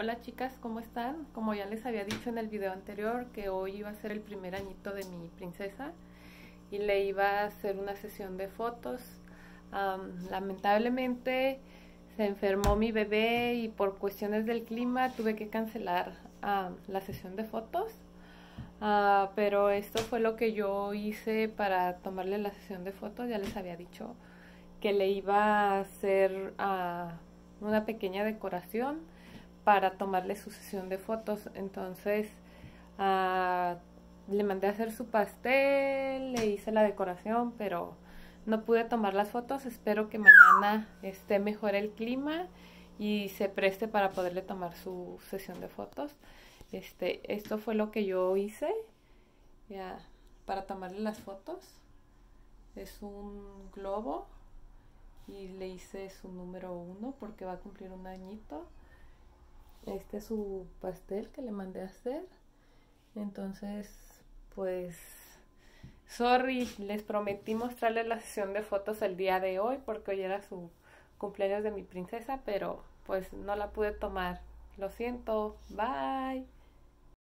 Hola chicas, ¿cómo están? Como ya les había dicho en el video anterior que hoy iba a ser el primer añito de mi princesa y le iba a hacer una sesión de fotos. lamentablemente se enfermó mi bebé y por cuestiones del clima tuve que cancelar la sesión de fotos. Ah, pero esto fue lo que yo hice para tomarle la sesión de fotos. Ya les había dicho que le iba a hacer ah, una pequeña decoración para tomarle su sesión de fotos. Entonces uh, le mandé a hacer su pastel, le hice la decoración, pero no pude tomar las fotos. Espero que mañana esté mejor el clima y se preste para poderle tomar su sesión de fotos. Este, esto fue lo que yo hice ya, para tomarle las fotos. Es un globo y le hice su número uno porque va a cumplir un añito. Este es su pastel que le mandé a hacer. Entonces, pues, sorry, les prometí mostrarles la sesión de fotos el día de hoy porque hoy era su cumpleaños de mi princesa, pero pues no la pude tomar. Lo siento, bye.